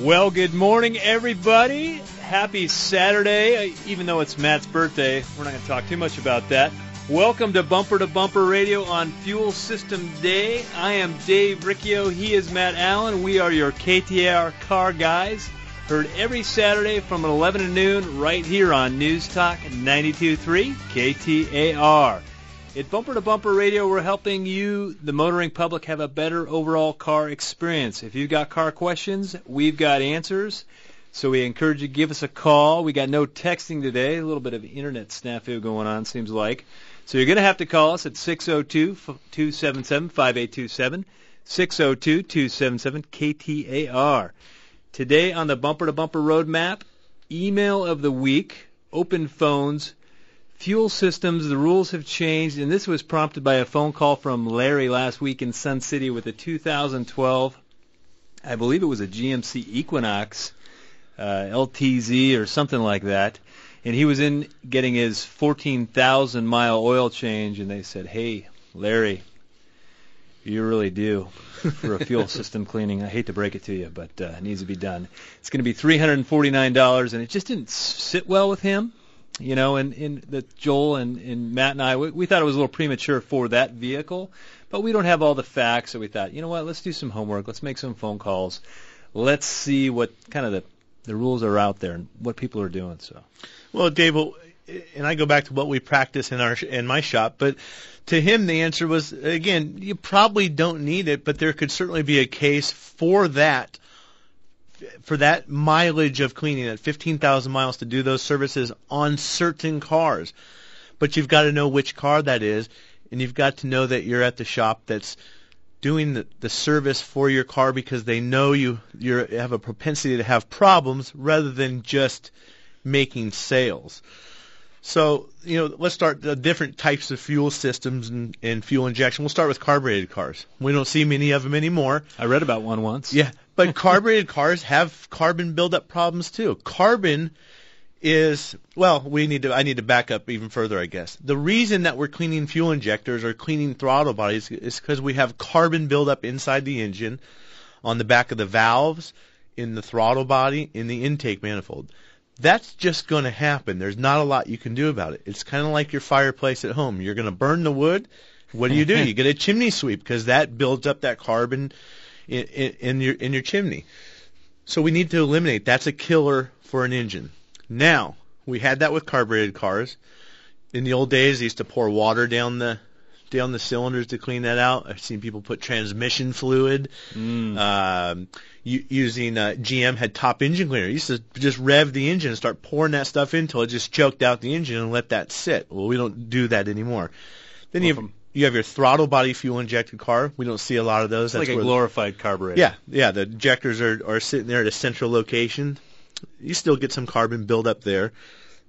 Well, good morning, everybody. Happy Saturday. Uh, Even though it's Matt's birthday, we're not going to talk too much about that. Welcome to Bumper to Bumper Radio on Fuel System Day. I am Dave Riccio. He is Matt Allen. We are your KTAR car guys. Heard every Saturday from 11 to noon right here on News Talk 92.3 KTAR. At Bumper to Bumper Radio, we're helping you, the motoring public, have a better overall car experience. If you've got car questions, we've got answers. So we encourage you to give us a call. We got no texting today. A little bit of internet snafu going on, seems like. So you're going to have to call us at 602-277-5827, 602-277-KTAR. Today on the Bumper to Bumper Roadmap, email of the week, open phones, fuel systems, the rules have changed, and this was prompted by a phone call from Larry last week in Sun City with a 2012, I believe it was a GMC Equinox uh, LTZ or something like that, and he was in getting his 14,000 mile oil change, and they said, "Hey, Larry, you really do for a fuel system cleaning. I hate to break it to you, but uh, it needs to be done. It's going to be $349, and it just didn't sit well with him." You know, and, and that Joel and, and Matt and I, we, we thought it was a little premature for that vehicle, but we don't have all the facts, so we thought, you know what, let's do some homework, let's make some phone calls, let's see what kind of the, the rules are out there and what people are doing. So, Well, Dave, well, and I go back to what we practice in our in my shop, but to him the answer was again, you probably don't need it, but there could certainly be a case for that for that mileage of cleaning at 15,000 miles to do those services on certain cars. But you've got to know which car that is, and you've got to know that you're at the shop that's doing the, the service for your car because they know you you have a propensity to have problems rather than just making sales. So, you know, let's start the different types of fuel systems and, and fuel injection. We'll start with carbureted cars. We don't see many of them anymore. I read about one once. Yeah, but carbureted cars have carbon buildup problems too. Carbon is well, we need to I need to back up even further, I guess. The reason that we're cleaning fuel injectors or cleaning throttle bodies is because we have carbon buildup inside the engine, on the back of the valves, in the throttle body, in the intake manifold. That's just going to happen. There's not a lot you can do about it. It's kind of like your fireplace at home. You're going to burn the wood. What do you do? you get a chimney sweep because that builds up that carbon in, in, your in your chimney. So we need to eliminate. That's a killer for an engine. Now we had that with carbureted cars. In the old days, they used to pour water down the down the cylinders to clean that out. I've seen people put transmission fluid. Mm. Um, using uh, GM had top engine cleaner. Used to just rev the engine and start pouring that stuff in until it just choked out the engine and let that sit. Well, we don't do that anymore. Then Welcome. you have your throttle body fuel injected car. We don't see a lot of those. It's like a glorified carburetor. yeah, yeah. The injectors are are sitting there at a central location. You still get some carbon buildup there.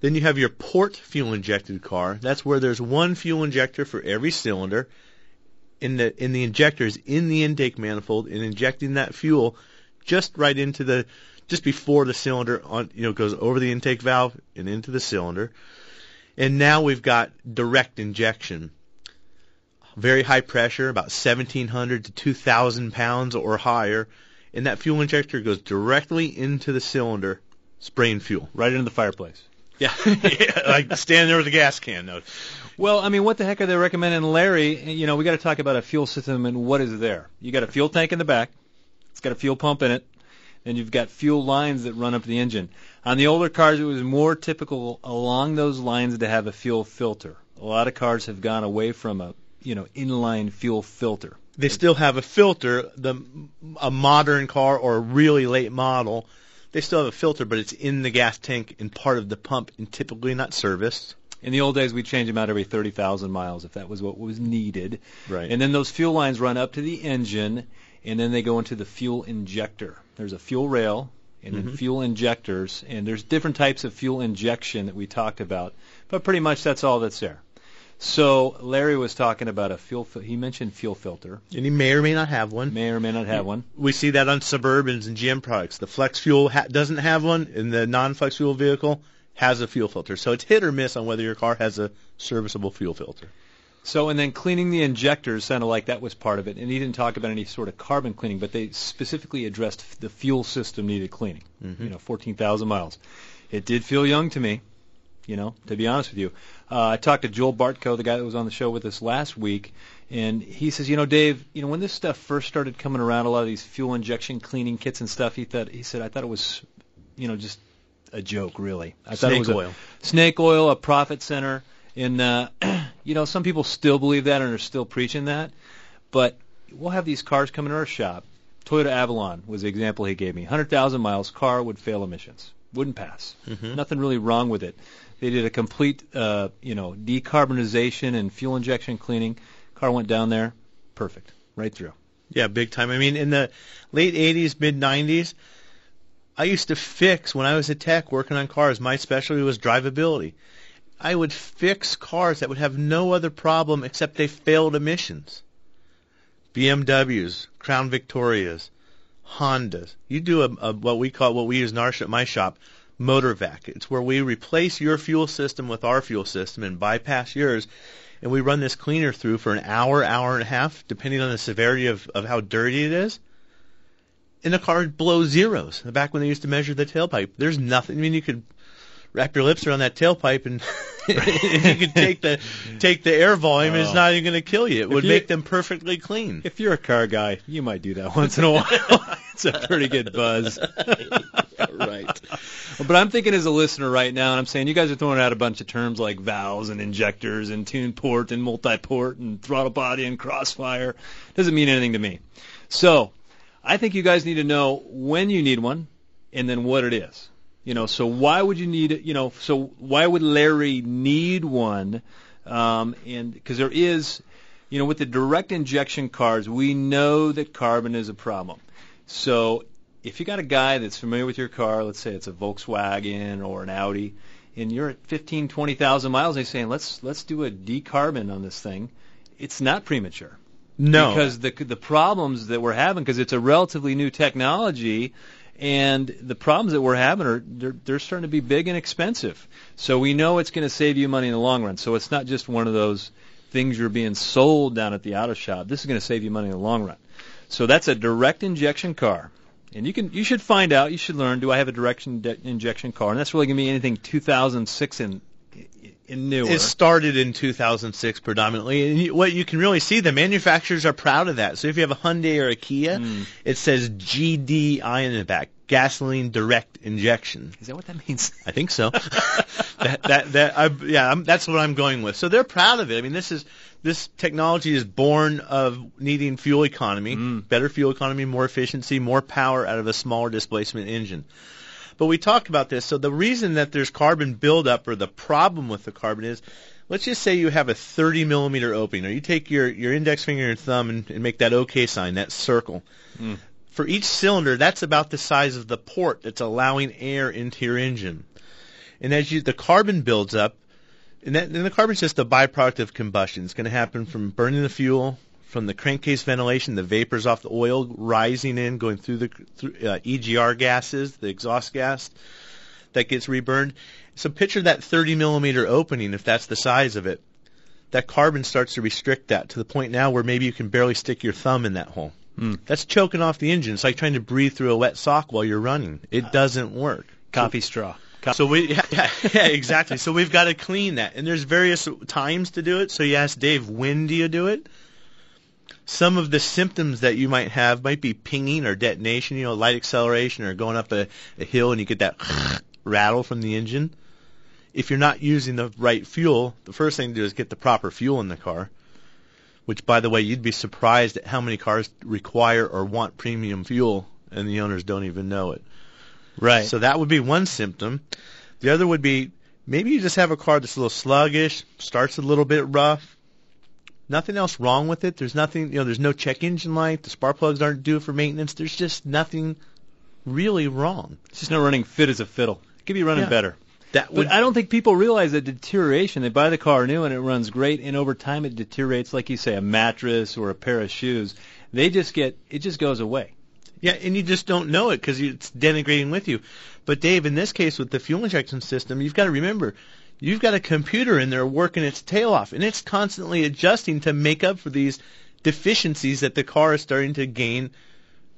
Then you have your port fuel injected car. That's where there's one fuel injector for every cylinder. In the in the injectors in the intake manifold and injecting that fuel just right into the just before the cylinder on you know goes over the intake valve and into the cylinder. And now we've got direct injection. Very high pressure, about 1700 to 2000 pounds or higher, and that fuel injector goes directly into the cylinder, spraying fuel. Right into the fireplace. Yeah, yeah like standing there with a gas can. No. Well, I mean, what the heck are they recommending, Larry? You know, we got to talk about a fuel system and what is there. You got a fuel tank in the back. It's got a fuel pump in it, and you've got fuel lines that run up the engine. On the older cars, it was more typical along those lines to have a fuel filter. A lot of cars have gone away from a you know inline fuel filter. They still have a filter. The a modern car or a really late model, they still have a filter, but it's in the gas tank and part of the pump, and typically not serviced. In the old days, we'd change them out every 30,000 miles if that was what was needed. Right. And then those fuel lines run up to the engine, and then they go into the fuel injector. There's a fuel rail, and then Mhm. fuel injectors, and there's different types of fuel injection that we talked about, but pretty much that's all that's there. So Larry was talking about a fuel. Fil- he mentioned fuel filter. and he may or may not have one. May or may not have one. We see that on Suburbans and GM products. The flex fuel ha- doesn't have one, and the non-flex fuel vehicle has a fuel filter. So it's hit or miss on whether your car has a serviceable fuel filter. So, and then cleaning the injectors sounded like that was part of it. And he didn't talk about any sort of carbon cleaning, but they specifically addressed the fuel system needed cleaning. Mhm. You know, 14,000 miles. It did feel young to me, you know, to be honest with you. Uh, I talked to Joel Bartko, the guy that was on the show with us last week, and he says, you know, Dave, you know, when this stuff first started coming around, a lot of these fuel injection cleaning kits and stuff, he thought, he said, I thought it was, you know, just a joke, really. I thought it Snake was a, oil. snake oil, a profit center. And uh, you know, some people still believe that and are still preaching that. But we'll have these cars come into our shop. Toyota Avalon was the example he gave me. 100,000 miles, car would fail emissions, wouldn't pass. Mhm. Nothing really wrong with it. They did a complete, uh, you know, decarbonization and fuel injection cleaning. Car went down there, perfect, right through. Yeah, big time. I mean, in the late 80s, mid 90s, I used to fix, when I was a tech working on cars, my specialty was drivability. I would fix cars that would have no other problem except they failed emissions. BMWs, Crown Victorias, Hondas. You do a, a what we call, what we use in our my shop, motor vac. It's where we replace your fuel system with our fuel system and bypass yours and we run this cleaner through for an hour, hour and a half, depending on the severity of, of how dirty it is. And the car blows zeros. Back when they used to measure the tailpipe, there's nothing. I mean, you could wrap your lips around that tailpipe, and if you could take the take the air volume, it's Oh. not even going to kill you. It would you- make them perfectly clean. If you're a car guy, you might do that once in a while. it's a pretty good buzz. right. But I'm thinking as a listener right now, and I'm saying you guys are throwing out a bunch of terms like valves and injectors and tune port and multi-port and throttle body and crossfire. Doesn't mean anything to me. So I think you guys need to know when you need one and then what it is. You know, so why would you need it? You know, so why would Larry need one? Um, and because there is, you know, with the direct injection cars, we know that carbon is a problem. So if you got a guy that's familiar with your car, let's say it's a Volkswagen or an Audi, and you're at 15, 20,000 miles, they're saying let's let's do a decarbon on this thing. It's not premature No. because the the problems that we're having because it's a relatively new technology and the problems that we're having are they're, they're starting to be big and expensive. So we know it's going to save you money in the long run. So it's not just one of those things you're being sold down at the auto shop. This is going to save you money in the long run. So that's a direct injection car. And you can you should find out, you should learn, do I have a direct in- injection car? And that's really going to be anything 2006 and and newer. It started in 2006 predominantly, and you, what you can really see, the manufacturers are proud of that. So if you have a Hyundai or a Kia, Mm. it says GDI in the back, gasoline direct injection. Is that what that means? I think so. that that that I, yeah, I'm, that's what I'm going with. So they're proud of it. I mean, this is this technology is born of needing fuel economy, Mm. better fuel economy, more efficiency, more power out of a smaller displacement engine. But we talked about this. So the reason that there's carbon buildup or the problem with the carbon is, let's just say you have a 30 millimeter opening, or you take your, your index finger and thumb and, and make that OK sign, that circle. Mm. For each cylinder, that's about the size of the port that's allowing air into your engine. And as you, the carbon builds up, and, that, and the carbon's just a byproduct of combustion. It's going to happen from burning the fuel, from the crankcase ventilation, the vapors off the oil rising in, going through the through, uh, EGR gases, the exhaust gas that gets reburned. So picture that 30 millimeter opening, if that's the size of it. That carbon starts to restrict that to the point now where maybe you can barely stick your thumb in that hole. Mm. That's choking off the engine. It's like trying to breathe through a wet sock while you're running. It doesn't work. Coffee straw. So we, yeah, yeah, yeah, exactly. So we've got to clean that, and there's various times to do it. So you ask Dave, when do you do it? Some of the symptoms that you might have might be pinging or detonation, you know, light acceleration, or going up a, a hill and you get that rattle from the engine. If you're not using the right fuel, the first thing to do is get the proper fuel in the car. Which, by the way, you'd be surprised at how many cars require or want premium fuel, and the owners don't even know it. right. So that would be one symptom. The other would be maybe you just have a car that's a little sluggish, starts a little bit rough. Nothing else wrong with it. There's nothing, you know, there's no check engine light. The spark plugs aren't due for maintenance. There's just nothing really wrong. It's just not running fit as a fiddle. It could be running Yeah. better. That would But I don't think people realize the deterioration. They buy the car new and it runs great, and over time it deteriorates, like you say, a mattress or a pair of shoes. They just get it just goes away. Yeah, and you just don't know it because it's denigrating with you. But Dave, in this case with the fuel injection system, you've got to remember, You've got a computer in there working its tail off, and it's constantly adjusting to make up for these deficiencies that the car is starting to gain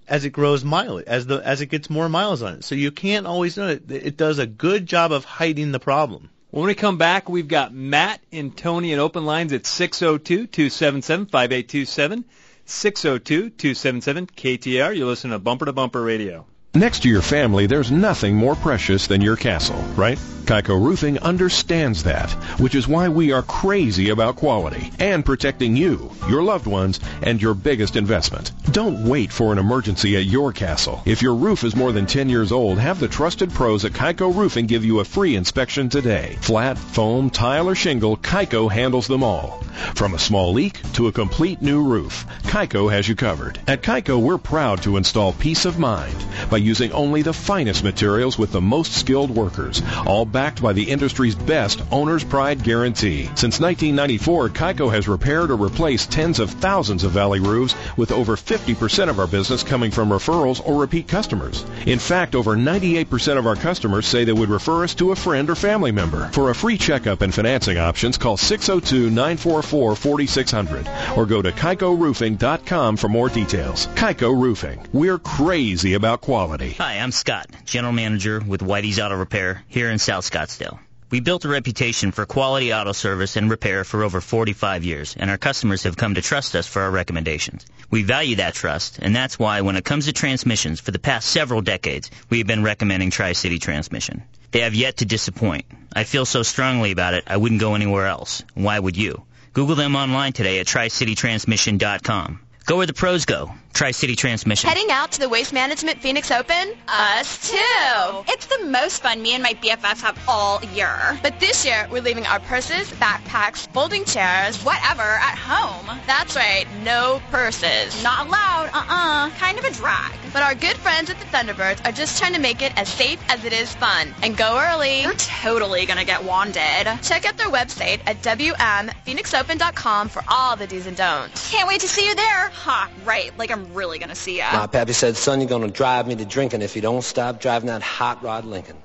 as it grows mileage, as the as it gets more miles on it. So you can't always know it. It does a good job of hiding the problem. When we come back, we've got Matt and Tony in open lines at 602-277-5827, 602-277-KTAR. You're listening to Bumper to Bumper Radio. Next to your family, there's nothing more precious than your castle, right? Kaiko Roofing understands that, which is why we are crazy about quality and protecting you, your loved ones, and your biggest investment. Don't wait for an emergency at your castle. If your roof is more than 10 years old, have the trusted pros at Kaiko Roofing give you a free inspection today. Flat, foam, tile, or shingle, Kaiko handles them all. From a small leak to a complete new roof, Kaiko has you covered. At Kaiko, we're proud to install peace of mind by using only the finest materials with the most skilled workers, all backed by the industry's best owner's pride guarantee. Since 1994, Kaiko has repaired or replaced tens of thousands of valley roofs with over 50% of our business coming from referrals or repeat customers. In fact, over 98% of our customers say they would refer us to a friend or family member. For a free checkup and financing options, call 602-944-4600 or go to KaikoRoofing.com for more details. Kaiko Roofing. We're crazy about quality. Hi, I'm Scott, General Manager with Whitey's Auto Repair here in South Scottsdale. We built a reputation for quality auto service and repair for over 45 years, and our customers have come to trust us for our recommendations. We value that trust, and that's why when it comes to transmissions, for the past several decades, we have been recommending Tri-City Transmission. They have yet to disappoint. I feel so strongly about it, I wouldn't go anywhere else. Why would you? Google them online today at tricitytransmission.com. Go where the pros go. Tri-City Transmission. Heading out to the Waste Management Phoenix Open? Us too! It's the most fun me and my BFFs have all year. But this year, we're leaving our purses, backpacks, folding chairs, whatever, at home. That's right, no purses. Not allowed, uh-uh. Kind of a drag. But our good friends at the Thunderbirds are just trying to make it as safe as it is fun. And go early. You're totally gonna get wanded. Check out their website at WMPhoenixOpen.com for all the do's and don'ts. Can't wait to see you there. Ha, huh, right, like I'm really gonna see ya. My pappy said, son, you're gonna drive me to drinking if you don't stop driving that hot rod Lincoln.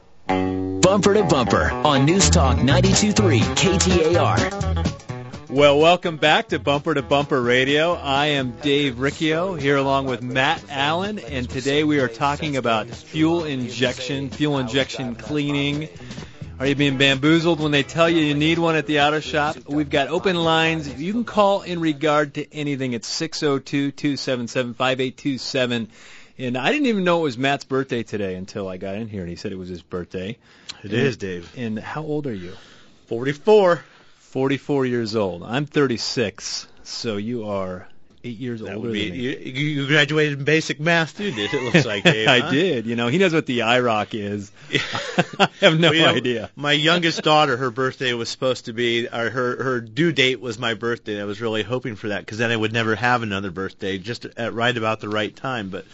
Bumper to Bumper on News Talk 92.3 KTAR. Well, welcome back to Bumper to Bumper Radio. I am Dave Riccio here along with Matt Allen, and today we are talking about fuel injection, fuel injection cleaning. Are you being bamboozled when they tell you you need one at the auto shop? We've got open lines. You can call in regard to anything. It's 602-277-5827. And I didn't even know it was Matt's birthday today until I got in here and he said it was his birthday. It and, is, Dave. And how old are you? 44. 44 years old. I'm 36, so you are eight years that older be, than me. You, you graduated in basic math too, did it? Looks like Dave, I huh? did. You know, he knows what the IROC is. I have no well, you know, idea. My youngest daughter, her birthday was supposed to be, or her her due date was my birthday. I was really hoping for that because then I would never have another birthday, just at right about the right time. But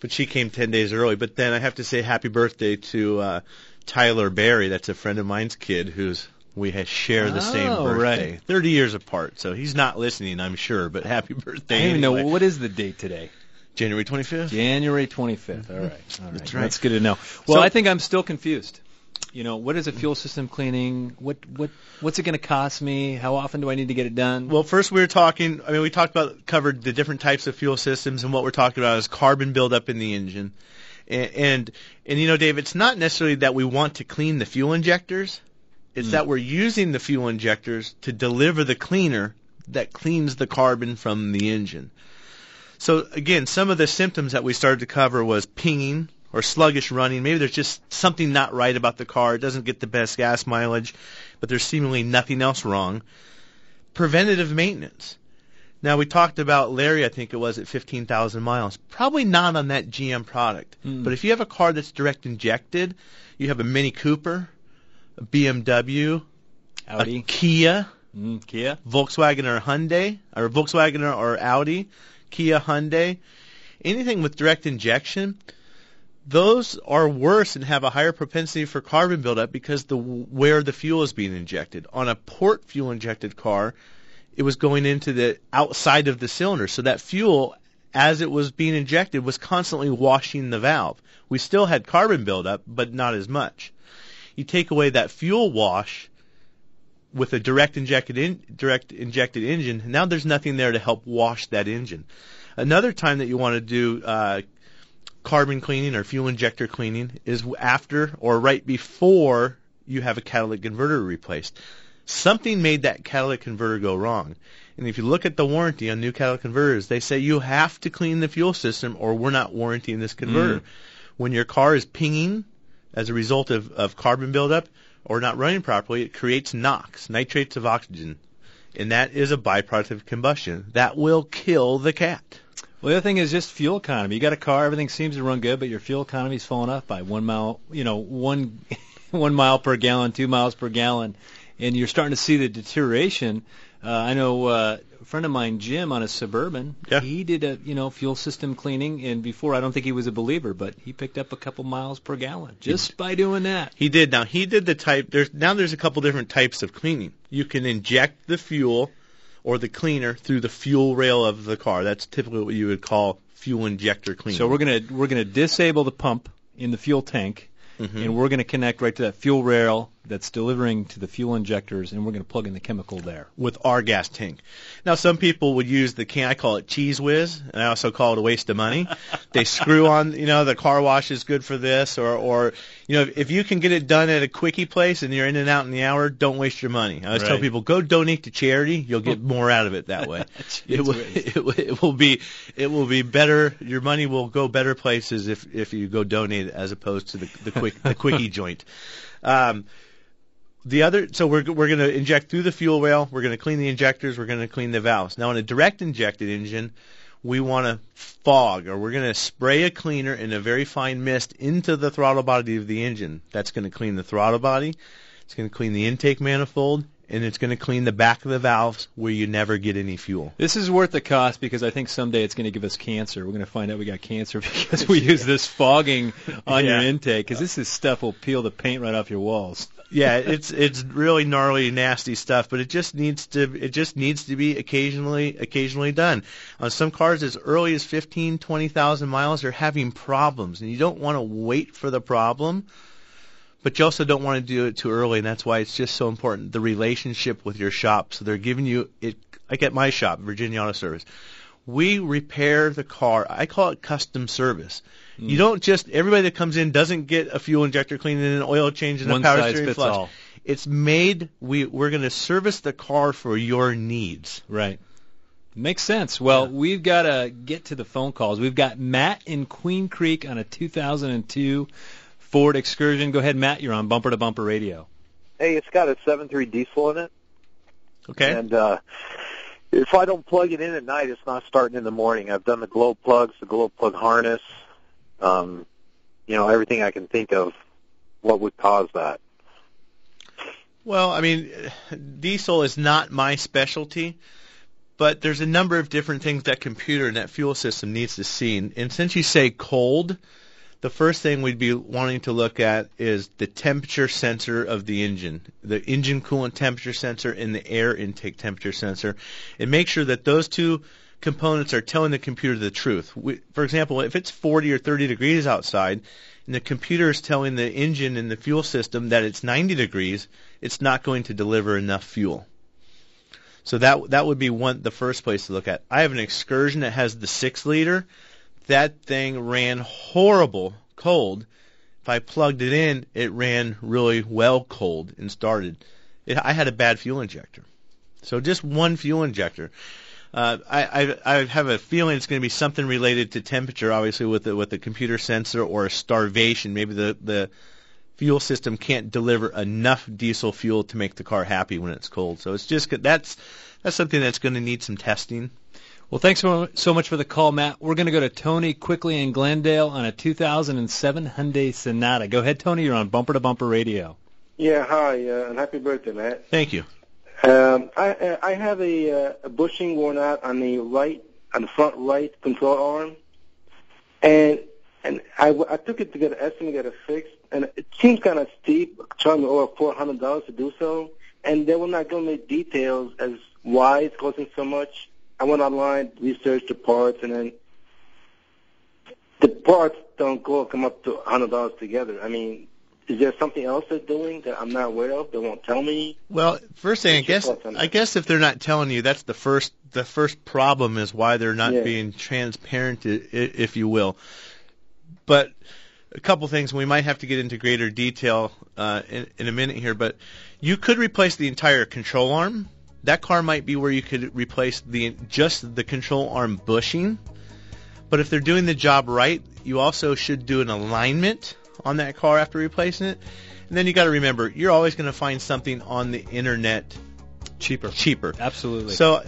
but she came ten days early. But then I have to say happy birthday to uh, Tyler Barry. That's a friend of mine's kid who's we share the same Oh, birthday, right. 30 years apart. So he's not listening, I'm sure. But happy birthday! I don't even anyway. know what is the date today. January 25th. January 25th. All right. All right. That's right. That's good to know. Well, So- I think I'm still confused. You know, what is a fuel system cleaning? What what what's it going to cost me? How often do I need to get it done? Well, first we were talking. I mean, we talked about covered the different types of fuel systems, and what we're talking about is carbon buildup in the engine. And and, and you know, Dave, it's not necessarily that we want to clean the fuel injectors. It's Mm. that we're using the fuel injectors to deliver the cleaner that cleans the carbon from the engine. So again, some of the symptoms that we started to cover was pinging or sluggish running. Maybe there's just something not right about the car. It doesn't get the best gas mileage, but there's seemingly nothing else wrong. Preventative maintenance. Now we talked about Larry, I think it was at 15,000 miles. Probably not on that GM product. Mm. But if you have a car that's direct injected, you have a Mini Cooper, BMW, Audi, Kia, mm, Kia. Volkswagen or Hyundai, or Volkswagen or Audi, Kia, Hyundai, anything with direct injection, those are worse and have a higher propensity for carbon buildup because the where the fuel is being injected. On a port fuel injected car, it was going into the outside of the cylinder, so that fuel as it was being injected was constantly washing the valve. We still had carbon buildup, but not as much. You take away that fuel wash, with a direct injected in, direct injected engine, now there's nothing there to help wash that engine. Another time that you want to do uh, carbon cleaning or fuel injector cleaning is after or right before you have a catalytic converter replaced. Something made that catalytic converter go wrong. And if you look at the warranty on new catalytic converters, they say you have to clean the fuel system or we're not warranting this converter. Mm. When your car is pinging as a result of, of carbon buildup or not running properly, it creates NOx, nitrates of oxygen. And that is a byproduct of combustion. That will kill the cat. Well, the other thing is just fuel economy. You got a car, everything seems to run good, but your fuel economy's falling off by one mile, you know, one one mile per gallon, two miles per gallon, and you're starting to see the deterioration. Uh, I know uh, friend of mine, Jim, on a suburban, Yeah. he did a you know fuel system cleaning, and before I don't think he was a believer, but he picked up a couple miles per gallon just by doing that. He did. Now he did the type. There's now there's a couple different types of cleaning. You can inject the fuel or the cleaner through the fuel rail of the car. That's typically what you would call fuel injector cleaning. So we're gonna we're gonna disable the pump in the fuel tank, Mhm. and we're gonna connect right to that fuel rail that's delivering to the fuel injectors, and we're gonna plug in the chemical there. with our gas tank. Now, some people would use the can. I call it cheese whiz, and I also call it a waste of money. they screw on, you know, the car wash is good for this, or, or, you know, if you can get it done at a quickie place and you're in and out in the hour, don't waste your money. I always tell people, go donate to charity. You'll get more out of it that way. it, will, it, will, it will be, it will be better. Your money will go better places if if you go donate as opposed to the the quick the quickie joint. Um, the other, so we're we're going to inject through the fuel rail. We're going to clean the injectors. We're going to clean the valves. Now, in a direct injected engine, we want to fog, or we're going to spray a cleaner in a very fine mist into the throttle body of the engine. That's going to clean the throttle body. It's going to clean the intake manifold, and it's going to clean the back of the valves where you never get any fuel. This is worth the cost because I think someday it's going to give us cancer. We're going to find out we got cancer because we use this fogging on your intake because this is stuff will peel the paint right off your walls. yeah, it's it's really gnarly, nasty stuff, but it just needs to it just needs to be occasionally occasionally done. On some cars, as early as fifteen, twenty thousand miles, they're having problems, and you don't want to wait for the problem, but you also don't want to do it too early, and that's why it's just so important the relationship with your shop. So they're giving you it like at my shop, Virginia Auto Service. We repair the car. I call it custom service. Hmm. You don't just everybody that comes in doesn't get a fuel injector cleaning and an oil change and One a power size steering fits flush. all. It's made we we're going to service the car for your needs. Right. Makes sense. Well, we've got to get to the phone calls. We've got Matt in Queen Creek on a 2002 Ford Excursion. Go ahead, Matt. You're on Bumper to Bumper Radio. Hey, it's got a seven three diesel in it, Okay. and uh, if I don't plug it in at night, it's not starting in the morning. I've done the glow plugs, the glow plug harness, um, you know, everything I can think of. What would cause that? Well, I mean, diesel is not my specialty, but there's a number of different things that computer and that fuel system needs to see. And, and since you say cold, the first thing we'd be wanting to look at is the temperature sensor of the engine, the engine coolant temperature sensor and the air intake temperature sensor, and make sure that those two components are telling the computer the truth. We, for example, if it's 40 or 30 degrees outside, and the computer is telling the engine and the fuel system that it's 90 degrees, it's not going to deliver enough fuel. So that that would be one the first place to look at. I have an excursion that has the six liter. That thing ran horrible cold. If I plugged it in, it ran really well cold and started. It, I had a bad fuel injector. So just one fuel injector. Uh, I, I I have a feeling it's going to be something related to temperature, obviously with the with the computer sensor or a starvation. Maybe the the fuel system can't deliver enough diesel fuel to make the car happy when it's cold. So it's just that's that's something that's going to need some testing. Well, thanks so so much for the call, Matt. We're going to go to Tony quickly in Glendale on a 2007 Hyundai Sonata. Go ahead, Tony. You're on Bumper to Bumper Radio. Yeah, hi, uh, and happy birthday, Matt. Thank you. Um, I I have a, uh, a bushing worn out on the right, on the front right control arm, and and I, I took it to get an estimate, get it fixed, and it seems kind of steep, charging me over four hundred dollars to do so, and they will not give me details as why it's costing so much. I went online, researched the parts, and then the parts don't go come up to a hundred dollars together. I mean, is there something else they're doing that I'm not aware of? They won't tell me. Well, first thing, I guess, I guess if they're not telling you, that's the first, the first problem is why they're not Yeah. being transparent, if you will. But a couple things we might have to get into greater detail uh, in, in a minute here. But you could replace the entire control arm. That car might be where you could replace the just the control arm bushing. But if they're doing the job right, you also should do an alignment on that car after replacing it. And then you got to remember, you're always going to find something on the internet cheaper. Cheaper. Absolutely. So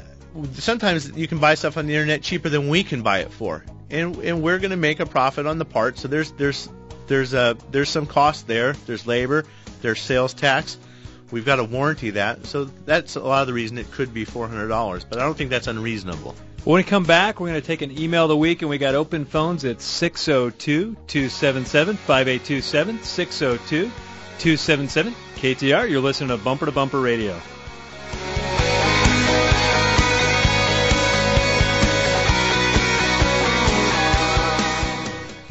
sometimes you can buy stuff on the internet cheaper than we can buy it for, and and we're going to make a profit on the part. So there's there's there's a there's some cost there. There's labor. There's sales tax. We've got to warranty that. So that's a lot of the reason it could be four hundred dollars. But I don't think that's unreasonable. When we come back, we're going to take an email of the week, and we got open phones at 602-277-5827, 602-277, KTAR. You're listening to Bumper to Bumper Radio.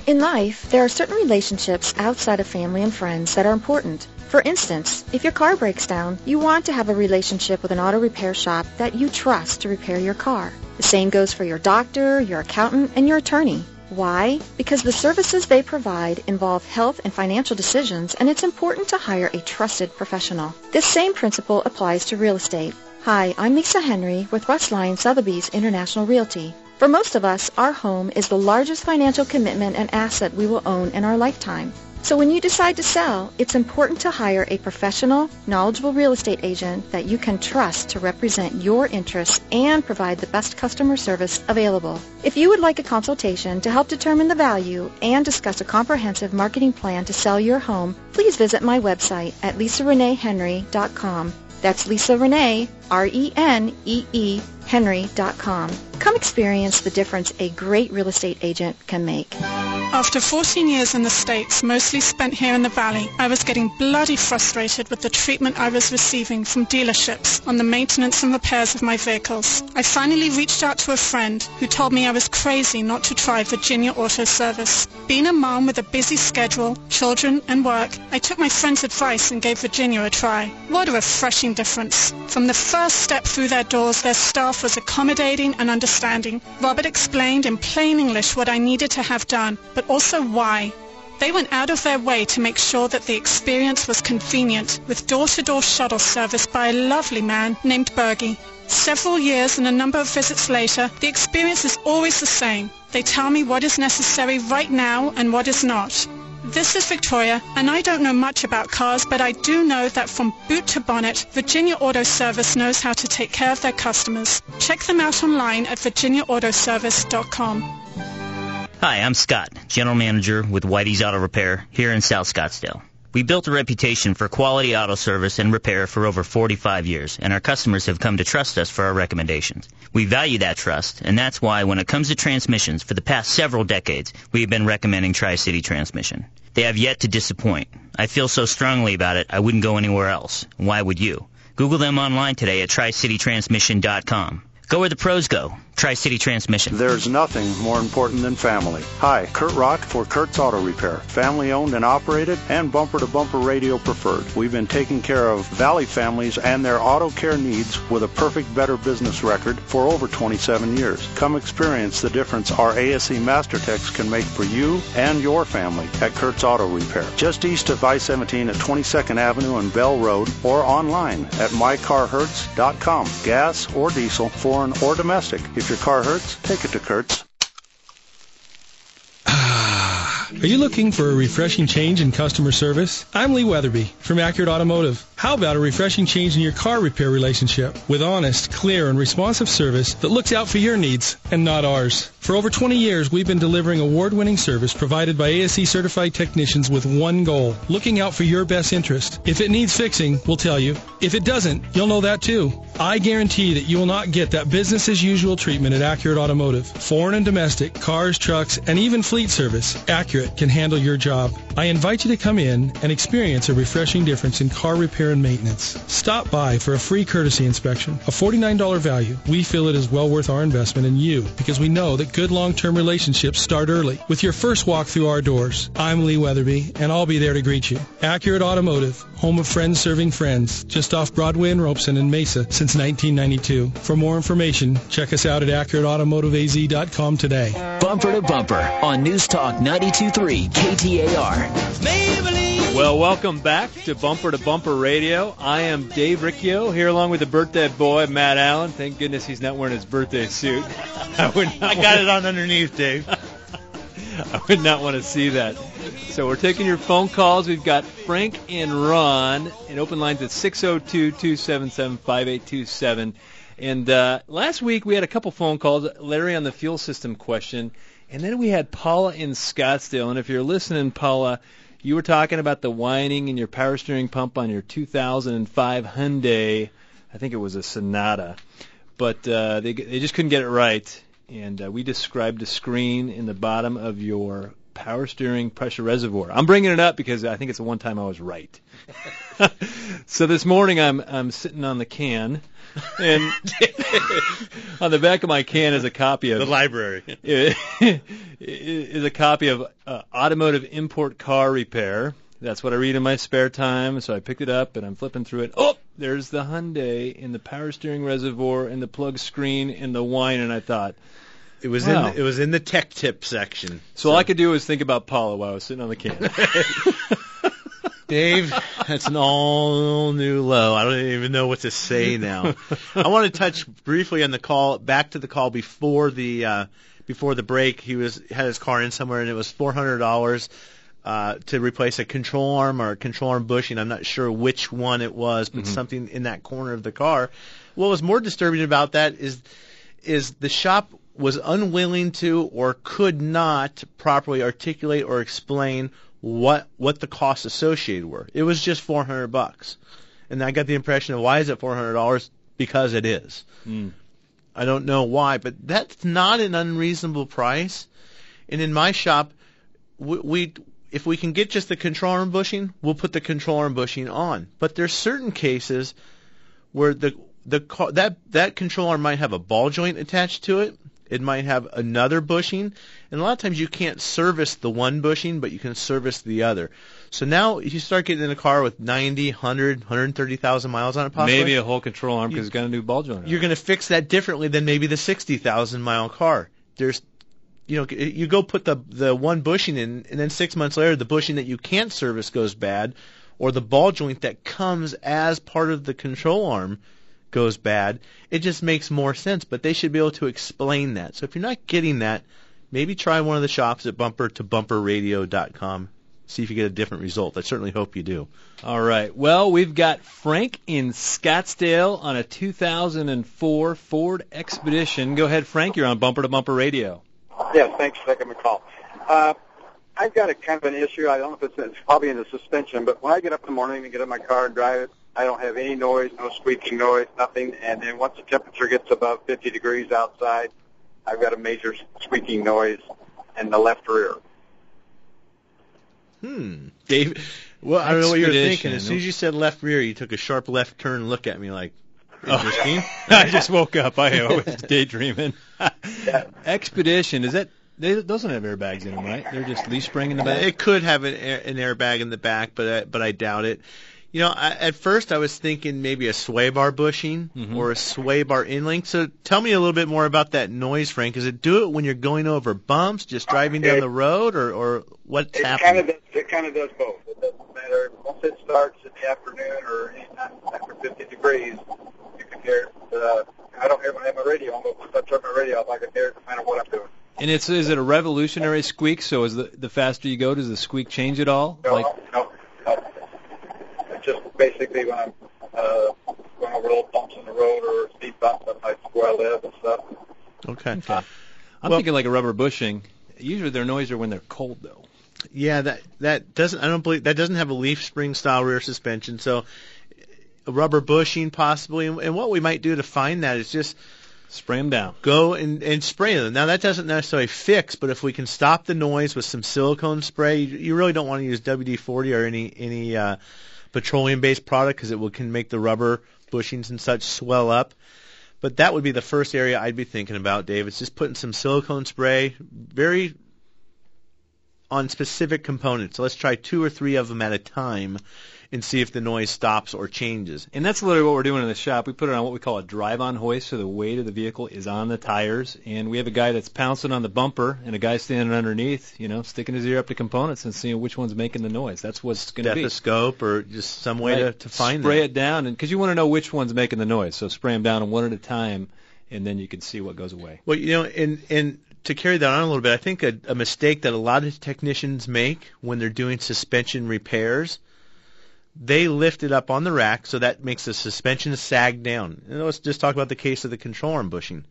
In life, there are certain relationships outside of family and friends that are important. For instance, if your car breaks down, you want to have a relationship with an auto repair shop that you trust to repair your car. The same goes for your doctor, your accountant, and your attorney. Why? Because the services they provide involve health and financial decisions, and it's important to hire a trusted professional. This same principle applies to real estate. Hi, I'm Lisa Henry with Russ Lyon Sotheby's International Realty. For most of us, our home is the largest financial commitment and asset we will own in our lifetime. So when you decide to sell, it's important to hire a professional, knowledgeable real estate agent that you can trust to represent your interests and provide the best customer service available. If you would like a consultation to help determine the value and discuss a comprehensive marketing plan to sell your home, please visit my website at lisareneehenry.com. That's Lisa Renee, R-E-N-E-E, Henry.com. Come experience the difference a great real estate agent can make. After 14 years in the States, mostly spent here in the Valley, I was getting bloody frustrated with the treatment I was receiving from dealerships on the maintenance and repairs of my vehicles. I finally reached out to a friend who told me I was crazy not to try Virginia Auto Service. Being a mom with a busy schedule, children, and work, I took my friend's advice and gave Virginia a try. What a refreshing difference. From the first step through their doors, their staff was accommodating and understanding. Robert explained in plain English what I needed to have done, but also why. They went out of their way to make sure that the experience was convenient, with door-to-door shuttle service by a lovely man named Bergie. Several years and a number of visits later, the experience is always the same. They tell me what is necessary right now and what is not. This is Victoria, and I don't know much about cars, but I do know that from boot to bonnet, Virginia Auto Service knows how to take care of their customers. Check them out online at virginiaautoservice.com. Hi, I'm Scott, General Manager with Whitey's Auto Repair here in South Scottsdale. We built a reputation for quality auto service and repair for over 45 years, and our customers have come to trust us for our recommendations. We value that trust, and that's why when it comes to transmissions, for the past several decades, we have been recommending Tri-City Transmission. They have yet to disappoint. I feel so strongly about it, I wouldn't go anywhere else. Why would you? Google them online today at tricitytransmission.com. Go where the pros go. Tri-City Transmission. There's nothing more important than family. Hi, Kurt Rock for Kurt's Auto Repair. Family owned and operated and bumper to bumper radio preferred. We've been taking care of Valley families and their auto care needs with a perfect better business record for over 27 years. Come experience the difference our ASE Master Techs can make for you and your family at Kurt's Auto Repair. Just east of I-17 at 22nd Avenue and Bell Road or online at mycarhurts.com. Gas or diesel, foreign or domestic. If your car hurts, take it to Kurt's. Are you looking for a refreshing change in customer service? I'm Lee Weatherby from Accurate Automotive. How about a refreshing change in your car repair relationship with honest, clear, and responsive service that looks out for your needs and not ours? For over 20 years, we've been delivering award-winning service provided by ASE certified technicians with one goal, looking out for your best interest. If it needs fixing, we'll tell you. If it doesn't, you'll know that too. I guarantee that you will not get that business as usual treatment at Accurate Automotive. Foreign and domestic, cars, trucks, and even fleet service. Accurate can handle your job. I invite you to come in and experience a refreshing difference in car repair and maintenance. Stop by for a free courtesy inspection, a $49 value. We feel it is well worth our investment in you because we know that good long-term relationships start early with your first walk through our doors. I'm Lee Weatherby and I'll be there to greet you. Accurate Automotive, home of friends serving friends, just off Broadway and Robeson in Mesa since 1992. For more information, check us out at accurateautomotiveaz.com today. Bumper to bumper on News Talk 92.3 KTAR. Well, welcome back to Bumper to Bumper Radio. I am Dave Riccio here along with the birthday boy, Matt Allen. Thank goodness he's not wearing his birthday suit. I, would not I got it on underneath, Dave. I would not want to see that. So we're taking your phone calls. We've got Frank and Ron in open lines at 602-277-5827. And uh, last week we had a couple phone calls. Larry on the fuel system question, and then we had Paula in Scottsdale. And if you're listening, Paula, you were talking about the whining in your power steering pump on your 2005 Hyundai. I think it was a Sonata, but uh, they they just couldn't get it right. And uh, we described a screen in the bottom of your power steering pressure reservoir. I'm bringing it up because I think it's the one time I was right. so this morning I'm I'm sitting on the can, and on the back of my can is a copy of The library. is a copy of uh, Automotive Import Car Repair. That's what I read in my spare time. So I picked it up and I'm flipping through it. Oh, there's the Hyundai in the power steering reservoir and the plug screen and the whine, and I thought. It was Wow. in it was in the tech tip section. So, all I could do was think about Paula while I was sitting on the can. Dave, that's an all new low. I don't even know what to say now. I want to touch briefly on the call back to the call before the uh, before the break. He was had his car in somewhere and it was four hundred dollars uh, to replace a control arm or a control arm bushing. I'm not sure which one it was, but Mhm. something in that corner of the car. What was more disturbing about that is is the shop was unwilling to or could not properly articulate or explain what what the costs associated were. It was just 400 bucks. And I got the impression of why is it $400 because it is. Mm. I don't know why, but that's not an unreasonable price. And in my shop, we, we if we can get just the control arm bushing, we'll put the control arm bushing on. But there's certain cases where the the car, that that control arm might have a ball joint attached to it. It might have another bushing, and a lot of times you can't service the one bushing, but you can service the other. So now if you start getting in a car with 90, 100, 130,000 miles on it, possibly, Maybe a whole control arm because it's got a new ball joint. you're going to fix that differently than maybe the 60,000 mile car. There's, you know, you go put the the one bushing in, and then six months later, the bushing that you can't service goes bad, or the ball joint that comes as part of the control arm goes bad. It just makes more sense, but they should be able to explain that. So if you're not getting that, maybe try one of the shops at bumper to bumperradio.com. See if you get a different result. I certainly hope you do. All right. Well, we've got Frank in Scottsdale on a 2004 Ford Expedition. Go ahead, Frank. You're on Bumper to Bumper Radio. Yes, thanks for taking my call. Uh, I've got a kind of an issue. I don't know if it's, it's probably in the suspension, but when I get up in the morning and get in my car and drive it, I don't have any noise, no squeaking noise, nothing. And then once the temperature gets above 50 degrees outside, I've got a major squeaking noise in the left rear. Hmm. Dave, well, I don't know what you were Expedition. thinking. As soon as you said left rear, you took a sharp left turn and looked at me like, Oh. interesting. I just woke up. I was daydreaming. Expedition is that? They those don't have airbags in them, right? They're just leaf spring in the back. It could have an, air, an airbag in the back, but I, but I doubt it. You know, I, at first I was thinking maybe a sway bar bushing Mhm. or a sway bar in link. So tell me a little bit more about that noise, Frank. Does it do it when you're going over bumps, just driving down It- the road, or or what's It kind of does, it kind of does both. It doesn't matter once it starts in the afternoon or anytime after 50 degrees. You can hear. it, Uh, I don't hear when I have my radio on, but once I turn my radio off, I can hear it no matter what I'm doing. And it's is it a revolutionary squeak? So is the the faster you go, does the squeak change at all? No, Like no, no. It's just basically when I'm uh, going over little bumps in the road or speed bumps that might where I live and stuff. Okay. I'm Well- thinking like a rubber bushing. Usually their noise are when they're cold though. Yeah, that that doesn't. I don't believe that doesn't have a leaf spring style rear suspension. So a rubber bushing possibly. And, and what we might do to find that is just Spray them down. Go and, and spray them. Now that doesn't necessarily fix, but if we can stop the noise with some silicone spray, you, you really don't want to use WD-40 or any any uh, petroleum-based product because it will can make the rubber bushings and such swell up. But that would be the first area I'd be thinking about, Dave. It's just putting some silicone spray, very on specific components. So let's try two or three of them at a time and see if the noise stops or changes. And that's literally what we're doing in the shop. We put it on what we call a drive-on hoist, so the weight of the vehicle is on the tires. And we have a guy that's pouncing on the bumper and a guy standing underneath, you know, sticking his ear up to components and seeing which one's making the noise. That's what's going to be. Stethoscope or just some way Right. to, to find spray that. it down, and because you want to know which one's making the noise, so spray them down one at a time, and then you can see what goes away. Well, you know, and and to carry that on a little bit, I think a, a mistake that a lot of technicians make when they're doing suspension repairs, they lift it up on the rack, so that makes the suspension sag down. And let's just talk about the case of the control arm bushing.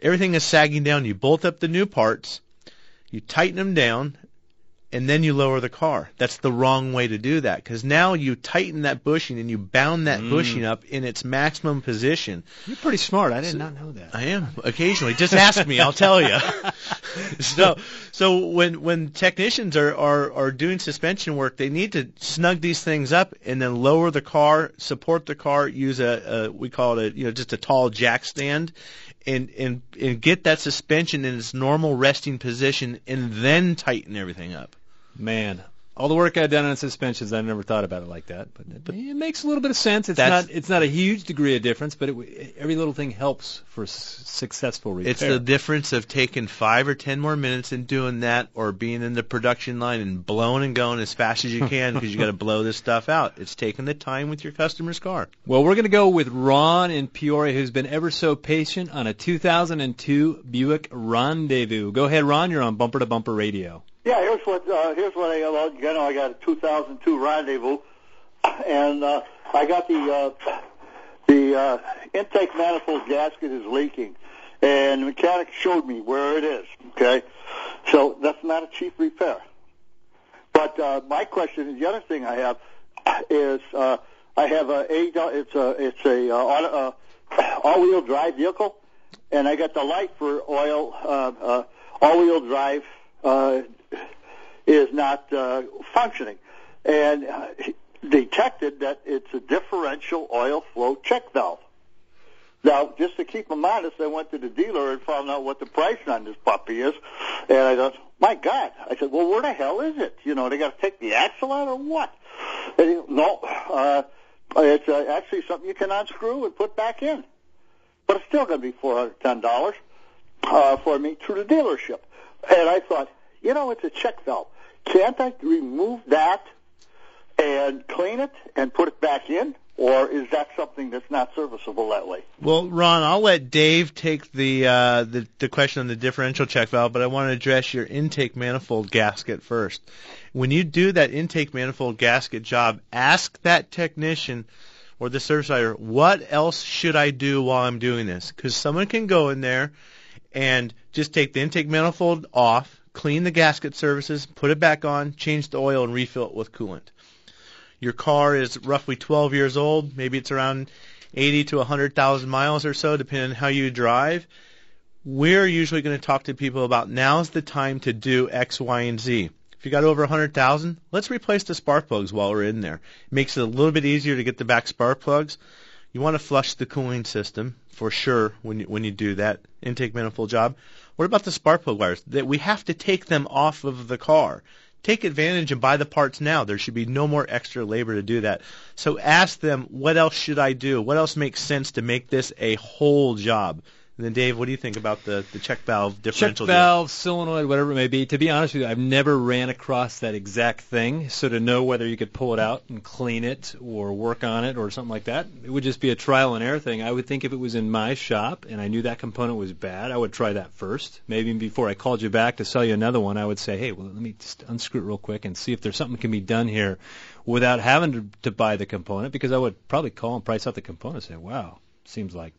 Everything is sagging down. You bolt up the new parts, you tighten them down, and then you lower the car. That's the wrong way to do that because now you tighten that bushing and you bound that Mm. bushing up in its maximum position. You're pretty smart. I did not know that. I am occasionally. Just ask me, I'll tell you. so, so when when technicians are, are are doing suspension work, they need to snug these things up and then lower the car, support the car, use a, a we call it a you know just a tall jack stand, and and and get that suspension in its normal resting position, and then tighten everything up. Man, all the work I've done on suspensions, I never thought about it like that, but it, it makes a little bit of sense. It's not it's not a huge degree of difference, but it, every little thing helps for s- successful repair. It's the difference of taking five or ten more minutes and doing that, or being in the production line and blowing and going as fast as you can because you got to blow this stuff out. It's taking the time with your customer's car. Well, we're going to go with Ron in Peoria, who's been ever so patient on a 2002 Buick Rendezvous. Go ahead, Ron. You're on Bumper to Bumper Radio. Yeah, here's what uh, here's what I well, you know I got a 2002 Rendezvous, and uh, I got the uh, the uh, intake manifold gasket is leaking, and the mechanic showed me where it is. Okay, so that's not a cheap repair. But uh, my question is the other thing I have is uh, I have a, it's a it's a uh, uh, all-wheel drive vehicle, and I got the light for oil uh, uh, all-wheel drive uh, is not uh, functioning, and uh, detected that it's a differential oil flow check valve. Now, just to keep them honest, I went to the dealer and found out what the price on this puppy is, and I thought, my God! I said, well, where the hell is it? You know, they got to take the axle out or what? And he, no, uh, it's uh, actually something you can unscrew and put back in, but it's still going to be four hundred ten dollars uh, for me through the dealership. And I thought, you know, it's a check valve. Can't I remove that and clean it and put it back in? Or is that something that's not serviceable that way? Well, Ron, I'll let Dave take the uh, the, the question on the differential check valve, but I want to address your intake manifold gasket first. When you do that intake manifold gasket job, ask that technician or the service provider, what else should I do while I'm doing this? Because someone can go in there and just take the intake manifold off, clean the gasket surfaces, put it back on, change the oil, and refill it with coolant. Your car is roughly 12 years old. Maybe it's around 80 to 100,000 miles or so, depending on how you drive. We're usually going to talk to people about now's the time to do X, Y, and Z. If you got over 100,000, let's replace the spark plugs while we're in there. It makes it a little bit easier to get the back spark plugs. You want to flush the cooling system for sure when you, when you do that intake manifold job. What about the spark plug wires? That we have to take them off of the car. Take advantage and buy the parts now. There should be no more extra labor to do that. So ask them, what else should I do? What else makes sense to make this a whole job? And then Dave, what do you think about the, the check valve Check differential? deal? valve, solenoid, whatever it may be. To be honest with you, I've never ran across that exact thing. So to know whether you could pull it out and clean it or work on it or something like that, it would just be a trial and error thing. I would think if it was in my shop and I knew that component was bad, I would try that first. Maybe before I called you back to sell you another one, I would say, hey, well, let me just unscrew it real quick and see if there's something can be done here without having to, to buy the component because I would probably call and price out the component and say, wow, seems like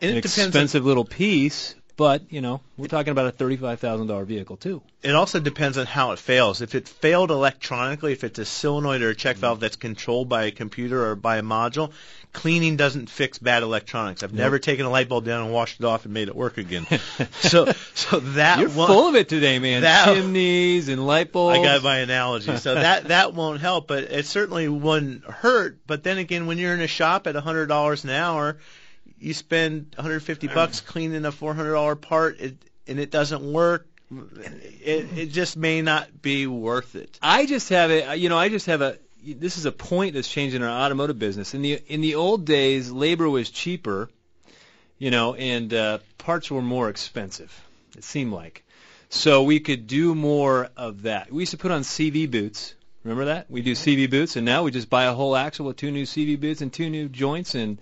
And an it depends on- expensive little piece, But you know, we're talking about a thirty-five thousand dollar vehicle too. It also depends on how it fails. If it failed electronically, if it's a solenoid or a check valve that's controlled by a computer or by a module, cleaning doesn't fix bad electronics. I've Nope. never taken a light bulb down and washed it off and made it work again. so, so that You're one, full of it today, man. That- Chimneys and light bulbs. I got my analogy. So that that won't help, but it certainly wouldn't hurt. But then again, when you're in a shop at a hundred dollars an hour, you spend 150 bucks cleaning a four hundred dollar part, it, and it doesn't work. It, it just may not be worth it. I just have a, you know, I just have a. This is a point that's changed in our automotive business. In the in the old days, labor was cheaper, you know, and uh, parts were more expensive. It seemed like, so we could do more of that. We used to put on CV boots. Remember that? We do CV boots, and now we just buy a whole axle with two new CV boots and two new joints, and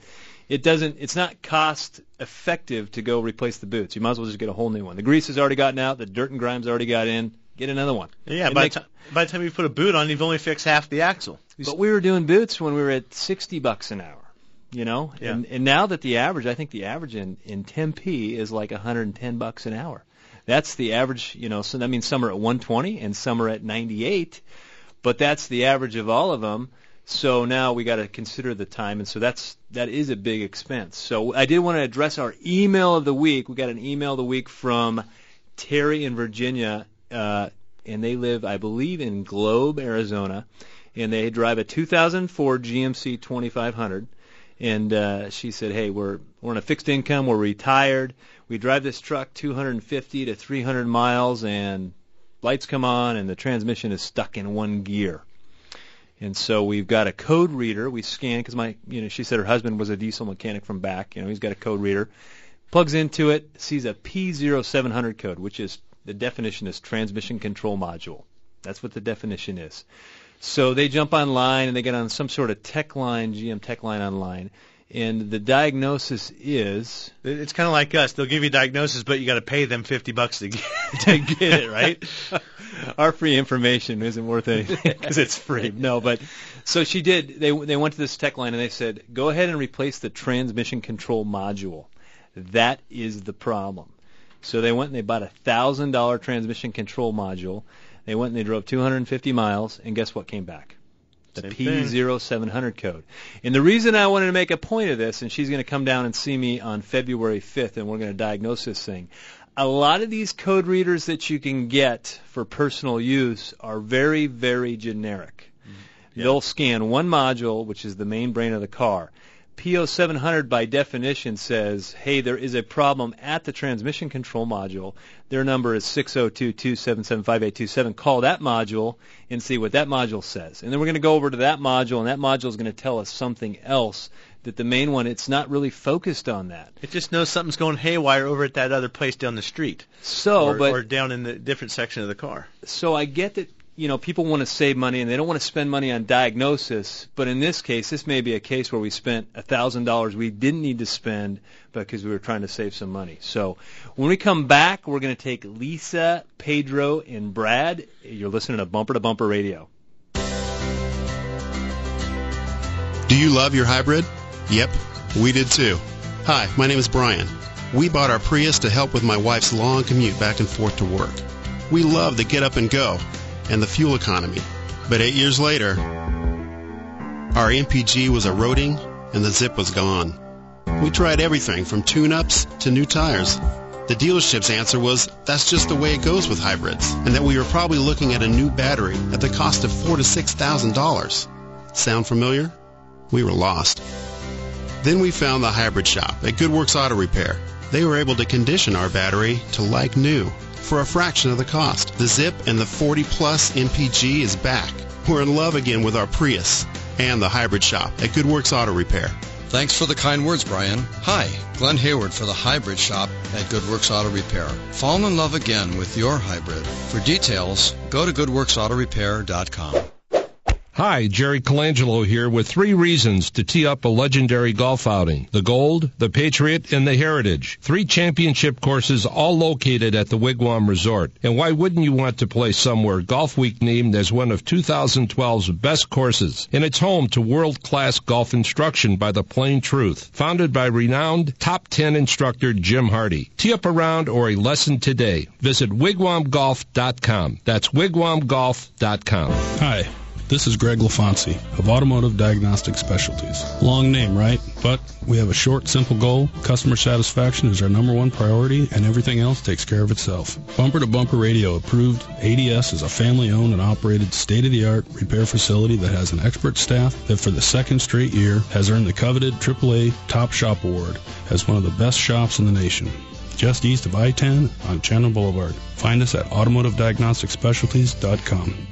it doesn't. It's not cost effective to go replace the boots. You might as well just get a whole new one. The grease has already gotten out. The dirt and grime's already got in. Get another one. Yeah, It by, makes- the ti- by the time you put a boot on, you've only fixed half the axle. But we were doing boots when we were at 60 bucks an hour, you know? Yeah. And, and now that the average, I think the average in, in Tempe is like 110 bucks an hour. That's the average, you know, so that means some are at 120 and some are at 98, but that's the average of all of them. So now we got to consider the time, and so that's that is a big expense. So I did want to address our email of the week. We got an email of the week from Terry in Virginia, uh, and they live, I believe, in Globe, Arizona, and they drive a 2004 GMC 2500. And uh, she said, "Hey, we're we're on a fixed income. We're retired. We drive this truck 250 to 300 miles, and lights come on, and the transmission is stuck in one gear." And so we've got a code reader. We scan because my, you know, she said her husband was a diesel mechanic from back. You know, he's got a code reader. Plugs into it, sees a P0700 code, which is the definition is transmission control module. That's what the definition is. So they jump online and they get on some sort of tech line, GM tech line online, and the diagnosis is It's kind of like us. They'll give you a diagnosis, but you got to pay them 50 bucks to get, to get it, right? Our free information isn't worth anything because it's free. No, but so she did. They they went to this tech line and they said, "Go ahead and replace the transmission control module. That is the problem." So they went and they bought a thousand dollar transmission control module. They went and they drove 250 miles, and guess what came back? The Same. P0700 code. And the reason I wanted to make a point of this, and she's going to come down and see me on February 5th, and we're going to diagnose this thing. A lot of these code readers that you can get for personal use are very, very generic. Mm-hmm. They'll scan one module, which is the main brain of the car. P0700 by definition says, hey, there is a problem at the transmission control module. Their number is 602-277-5827. Call that module and see what that module says. And then we're going to go over to that module, and that module is going to tell us something else that the main one, it's not really focused on that. It just knows something's going haywire over at that other place down the street. So, or, but or down in the different section of the car. so I get that you know people want to save money and they don't want to spend money on diagnosis, but in this case, this may be a case where we spent a thousand dollars we didn't need to spend because we were trying to save some money. So when we come back, we're going to take Lisa, Pedro, and Brad. You're listening to Bumper to Bumper Radio. Do you love your hybrid? Yep, we did too. Hi, my name is Brian. We bought our Prius to help with my wife's long commute back and forth to work. We love the get up and go and the fuel economy. But eight years later, our MPG was eroding and the zip was gone. We tried everything from tune-ups to new tires. The dealership's answer was that's just the way it goes with hybrids, and that we were probably looking at a new battery at the cost of four to six thousand dollars. Sound familiar? We were lost. Then we found the hybrid shop at Goodworks Auto Repair. They were able to condition our battery to like new for a fraction of the cost. The Zip and the 40 Plus MPG is back. We're in love again with our Prius and the hybrid shop at Goodworks Auto Repair. Thanks for the kind words, Brian. Hi, Glenn Hayward for the Hybrid Shop at Goodworks Auto Repair. Fall in love again with your hybrid. For details, go to goodworksautorepair.com. Hi, Jerry Colangelo here with three reasons to tee up a legendary golf outing. The Gold, the Patriot, and the Heritage. Three championship courses all located at the Wigwam Resort. And why wouldn't you want to play somewhere Golfweek named as one of 2012's best courses? And it's home to world-class golf instruction by the Plane Truth, founded by renowned top 10 instructor Jim Hardy. Tee up a round or a lesson today. Visit wigwamgolf.com. That's wigwamgolf.com. Hi. This is Greg LaFonsi of Automotive Diagnostic Specialties. Long name, right? But we have a short, simple goal. Customer satisfaction is our number one priority, and everything else takes care of itself. Bumper to Bumper Radio approved. ADS is a family-owned and operated state-of-the-art repair facility that has an expert staff that for the second straight year has earned the coveted AAA Top Shop Award as one of the best shops in the nation just east of I-10 on Chandler Boulevard. Find us at automotivediagnosticspecialties.com.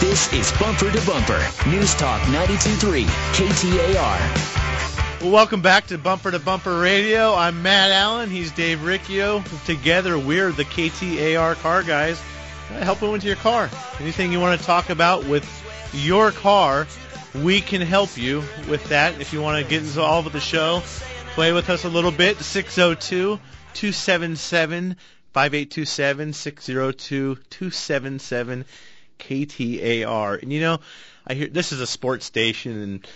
This is Bumper to Bumper, News Talk 92.3, KTAR. Well, welcome back to Bumper to Bumper Radio. I'm Matt Allen. He's Dave Riccio. Together, we're the KTAR car guys, helping with your car. Anything you want to talk about with your car, we can help you with that. If you want to get involved with the show, play with us a little bit. 602 277 5827 602 277 KTAR. And you know, I hear this is a sports station and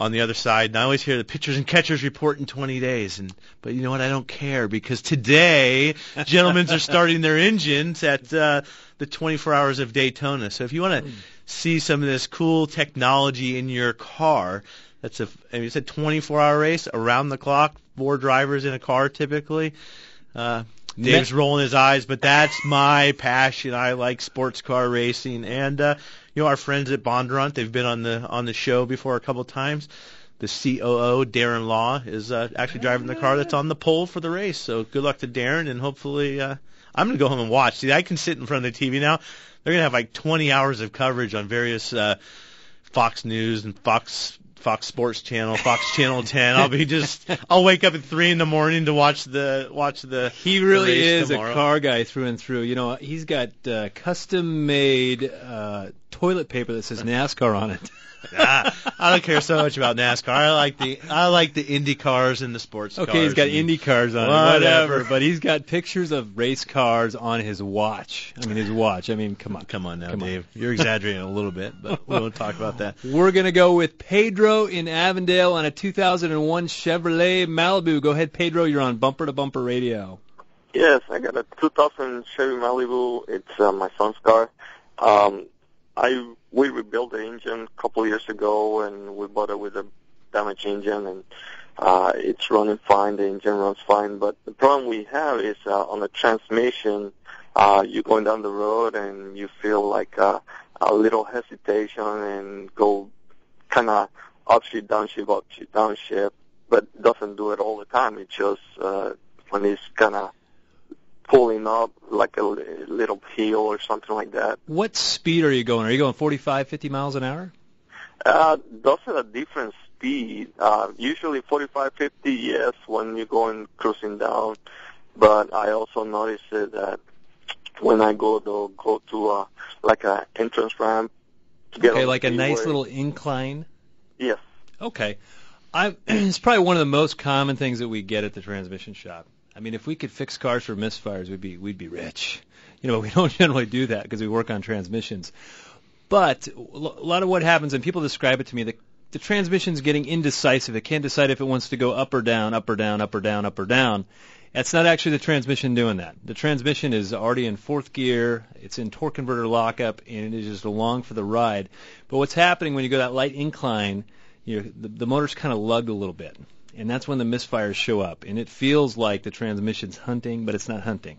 on the other side, and I always hear the pitchers and catchers report in 20 days. And but you know what? I don't care because today, gentlemen are starting their engines at uh, the 24 hours of Daytona. So if you want to see some of this cool technology in your car, that's a. I mean, it's a 24-hour race around the clock, four drivers in a car typically. Uh, Dave's rolling his eyes, but that's my passion. I like sports car racing, and uh, you know our friends at Bondurant, they've been on the on the show before a couple of times. The COO Darren Law is uh, actually driving the car that's on the pole for the race. So good luck to Darren, and hopefully uh, I'm gonna go home and watch. See, I can sit in front of the TV now. They're gonna have like 20 hours of coverage on various uh, Fox News and Fox Fox Sports Channel, Fox Channel 10. I'll be just, I'll wake up at three in the morning to watch the watch the. He really the is tomorrow. a car guy through and through. You know, he's got uh, custom-made uh, toilet paper that says NASCAR on it. Ah, I don't care so much about NASCAR. I like the I like the Indy cars and the sports cars. Okay, he's got and- Indy cars on Whatever. it, whatever. But he's got pictures of race cars on his watch. I mean, his watch. I mean, come on. Come on now, Come on. Dave. You're exaggerating a little bit, but we won't talk about that. We're going to go with Pedro in Avondale on a 2001 Chevrolet Malibu. Go ahead, Pedro. You're on Bumper to Bumper Radio. Yes, I got a 2000 Chevy Malibu. It's uh, my son's car. Um, I we rebuilt the engine a couple years ago, and we bought it with a damaged engine, and uh, it's running fine. The engine runs fine, but the problem we have is uh, on the transmission. Uh, you're going down the road, and you feel like uh, a little hesitation, and go kind of upshift, downshift, upshift, downshift, but doesn't do it all the time. It just uh, when it's kind of pulling up like a little hill or something like that. What speed are you going? Are you going 45, 50 miles an hour? Uh, those are a different speed. Uh, usually 45, 50, yes, when you're going cruising down. But I also noticed that when I go to go to uh, like a entrance ramp to get Okay, like a nice little incline. Yes. Okay. I it's probably one of the most common things that we get at the transmission shop. I mean, if we could fix cars for misfires, we'd be we'd be rich. You know, we don't generally do that because we work on transmissions. But a lot of what happens, and people describe it to me, the the transmission's getting indecisive. It can't decide if it wants to go up or down, up or down, up or down, up or down. It's not actually the transmission doing that. The transmission is already in fourth gear. It's in torque converter lockup, and it is just along for the ride. But what's happening when you go that light incline, you know, the, the motor's kind of lugged a little bit, and that's when the misfires show up. And it feels like the transmission's hunting, but it's not hunting.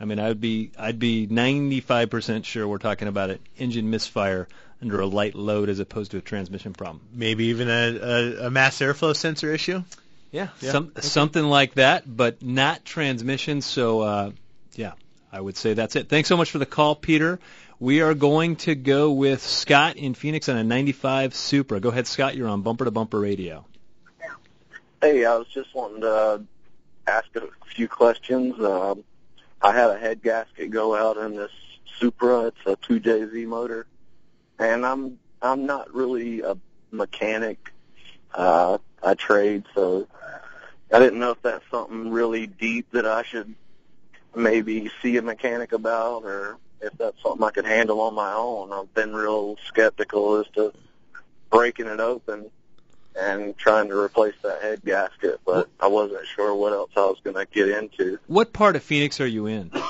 I mean, I'd be I'd be 95% sure we're talking about an engine misfire under a light load as opposed to a transmission problem. Maybe even a, a, a mass airflow sensor issue. Yeah, Yeah, some, okay. something like that, but not transmission. So, uh, yeah, I would say that's it. Thanks so much for the call, Peter. We are going to go with Scott in Phoenix on a 95 Supra. Go ahead, Scott. You're on Bumper to Bumper Radio. Hey, I was just wanting to ask a few questions. Um, I had a head gasket go out in this Supra. It's a 2JZ motor, and I'm I'm not really a mechanic. Uh, I trade, so I didn't know if that's something really deep that I should maybe see a mechanic about, or if that's something I could handle on my own. I've been real skeptical as to breaking it open and trying to replace that head gasket, but I wasn't sure what else I was going to get into. What part of Phoenix are you in? Uh,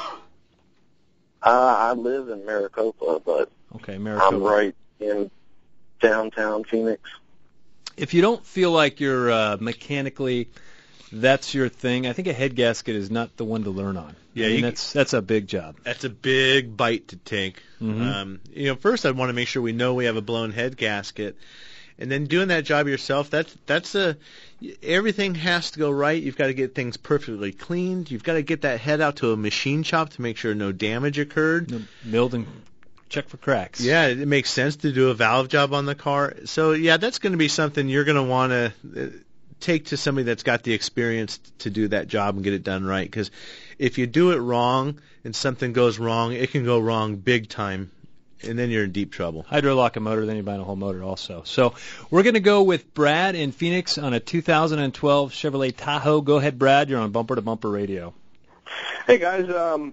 I live in Maricopa, but Okay, Maricopa. I'm right in downtown Phoenix. If you don't feel like you're uh, mechanically that's your thing, I think a head gasket is not the one to learn on. Yeah, I mean, you- that's that's a big job. That's a big bite to take. Mhm. Um, you know, first I want to make sure we know we have a blown head gasket, and then doing that job yourself. That's that's a everything has to go right. You've got to get things perfectly cleaned. You've got to get that head out to a machine shop to make sure no damage occurred. Milled and check for cracks. Yeah, it makes sense to do a valve job on the car. So yeah, that's going to be something you're going to want to uh, take to somebody that's got the experience to do that job and get it done right. Because if you do it wrong and something goes wrong, it can go wrong big time, and then you're in deep trouble. Hydrolock a motor, then you're buying a whole motor also. So we're going to go with Brad in Phoenix on a 2012 Chevrolet Tahoe. Go ahead, Brad. You're on Bumper to Bumper Radio. Hey guys, um,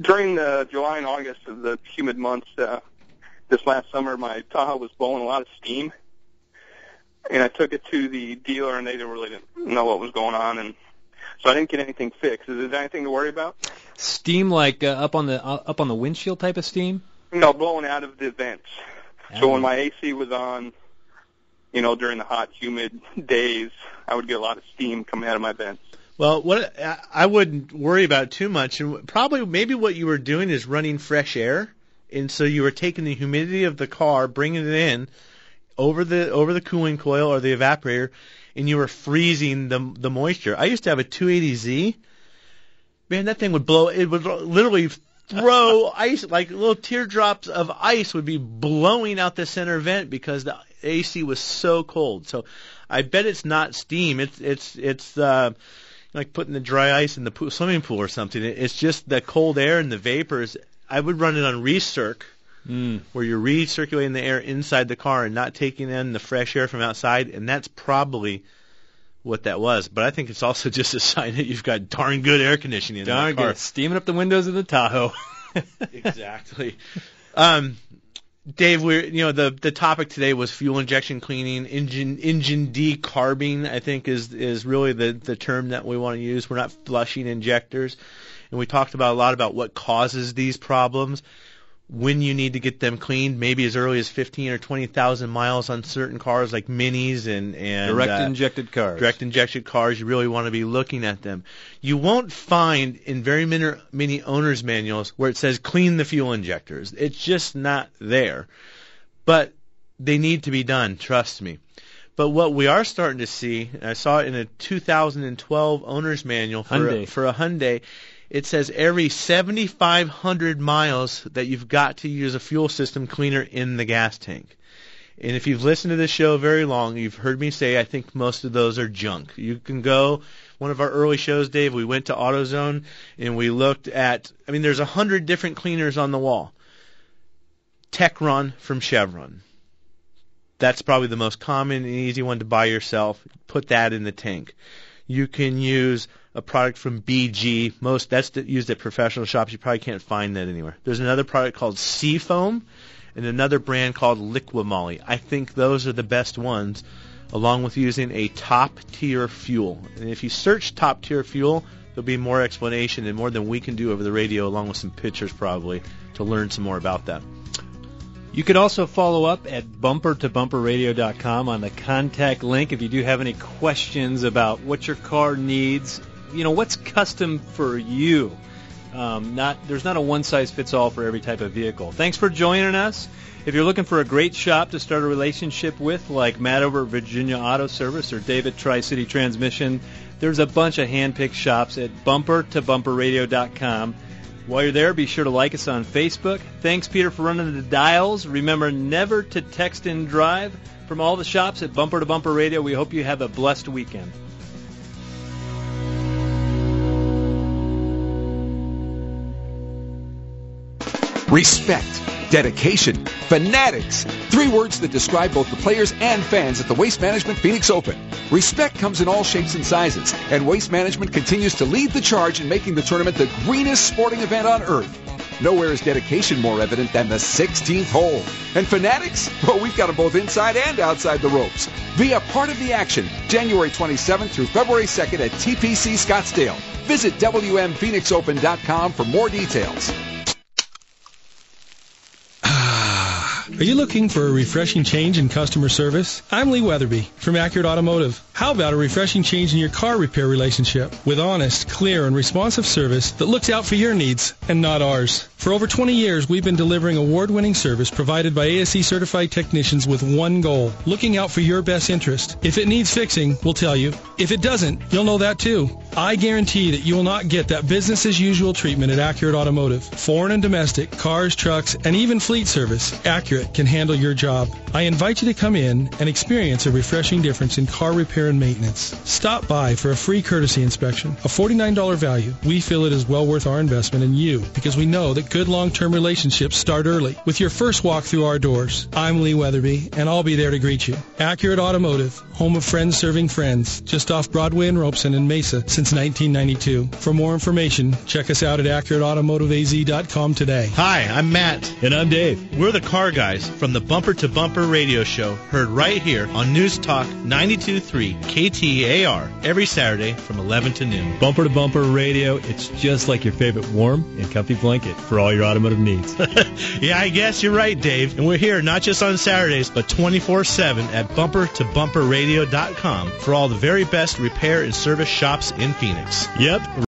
during the July and August of the humid months uh, this last summer, my Tahoe was blowing a lot of steam, and I took it to the dealer, and they didn't really know what was going on, and so I didn't get anything fixed. Is there anything to worry about? Steam like uh, up on the uh, up on the windshield type of steam. No, blowing out of the vents. So when oh. my AC was on, you know, during the hot, humid days, I would get a lot of steam coming out of my vents. Well, what I- I wouldn't worry about too much, and probably maybe what you were doing is running fresh air, and so you were taking the humidity of the car, bringing it in over the over the cooling coil or the evaporator, and you were freezing the the moisture. I used to have a 280Z. Man, that thing would blow. It would literally throw ice like little teardrops of ice would be blowing out the center vent because the AC was so cold. So I bet it's not steam. It's it's it's uh, like putting the dry ice in the pool, swimming pool or something. It's just the cold air and the vapors. I would run it on recirc, Mm. where you're recirculating the air inside the car and not taking in the fresh air from outside, and that's probably what that was. But I think it's also just a sign that you've got darn good air conditioning in Darn good. Steaming up the windows of the Tahoe. exactly. Um, Dave, we're you know the the topic today was fuel injection cleaning, engine engine decarbing. I think is is really the the term that we want to use. We're not flushing injectors, and we talked about a lot about what causes these problems. When you need to get them cleaned, maybe as early as fifteen or twenty thousand miles on certain cars like minis and and Direct uh, injected cars. direct injection cars, you really want to be looking at them. You won't find in very many, many owner's manuals where it says clean the fuel injectors. It's just not there. But they need to be done, trust me. But what we are starting to see, I saw it in a 2012 owner's manual for a, Hyundai. for a Hyundai, it says every 7,500 miles that you've got to use a fuel system cleaner in the gas tank. And if you've listened to this show very long, you've heard me say I think most of those are junk. You can go one of our early shows, Dave. We went to AutoZone and we looked at. I mean, there's a hundred different cleaners on the wall. Techron from Chevron. That's probably the most common and easy one to buy yourself. Put that in the tank. You can use a product from BG. Most that's used at professional shops. You probably can't find that anywhere. There's another product called Seafoam and another brand called Liqui Moly. I think those are the best ones, along with using a top tier fuel. And if you search top tier fuel, there'll be more explanation and more than we can do over the radio, along with some pictures probably, to learn some more about that. You could also follow up at bumpertobumperradio.com on the contact link if you do have any questions about what your car needs. You know, what's custom for you. Um, not there's not a one size fits all for every type of vehicle. Thanks for joining us. If you're looking for a great shop to start a relationship with, like Matt over at Virginia Auto Service or David Tri City Transmission, there's a bunch of hand-picked shops at bumpertobumperradio.com. While you're there, be sure to like us on Facebook. Thanks, Peter, for running the dials. Remember never to text and drive. From all the shops at Bumper to Bumper Radio, we hope you have a blessed weekend. Respect, dedication, fanatics. Three words that describe both the players and fans at the Waste Management Phoenix Open. Respect comes in all shapes and sizes, and Waste Management continues to lead the charge in making the tournament the greenest sporting event on earth. Nowhere is dedication more evident than the 16th hole. And fanatics? Well, we've got them both inside and outside the ropes. Be a part of the action January 27th through February 2nd at TPC Scottsdale. Visit WMPhoenixOpen.com for more details. Are you looking for a refreshing change in customer service? I'm Lee Weatherby from Accurate Automotive. How about a refreshing change in your car repair relationship with honest, clear, and responsive service that looks out for your needs and not ours? For over 20 years, we've been delivering award-winning service provided by ASE certified technicians with one goal, looking out for your best interest. If it needs fixing, we'll tell you. If it doesn't, you'll know that too. I guarantee that you will not get that business as usual treatment at Accurate Automotive. Foreign and domestic, cars, trucks, and even fleet service, Accurate can handle your job. I invite you to come in and experience a refreshing difference in car repair and maintenance. Stop by for a free courtesy inspection, a $49 value. We feel it is well worth our investment in you because we know that good long-term relationships start early with your first walk through our doors. I'm Lee Weatherby, and I'll be there to greet you. Accurate Automotive, home of friends serving friends, just off Broadway and Robeson in Mesa since 1992. For more information, check us out at AccurateAutomotiveAZ.com today. Hi, I'm Matt. And I'm Dave. We're the car guys from the Bumper to Bumper radio show, heard right here on News Talk 92.3 KTAR every Saturday from 11 to noon. Bumper to Bumper Radio, it's just like your favorite warm and comfy blanket for all your automotive needs. yeah, I guess you're right, Dave. And we're here not just on Saturdays, but 24-7 at bumpertobumperradio.com for all the very best repair and service shops in Phoenix. Yep.